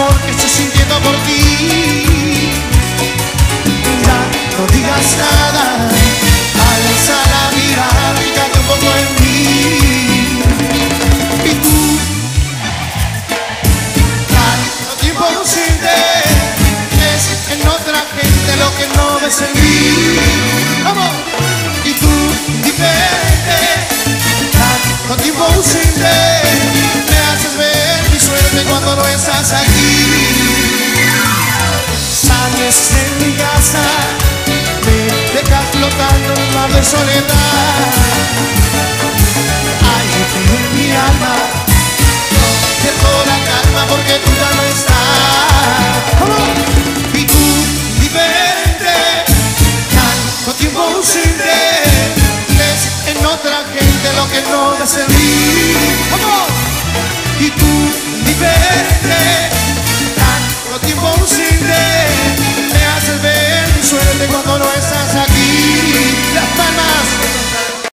amor que estoy sintiendo por ti. Ya no digas nada, alza la mirada, fíjate un poco en mí. Y tú, tanto tiempo ausente, es en otra gente lo que no ves en mí. De mi casa, me dejas flotando en un mar de soledad. Hay en mi alma, no pierdo la calma porque tú ya no estás. Y tú, diferente, tanto tiempo ausente, ves en otra gente lo que no ves en mí. Y tú,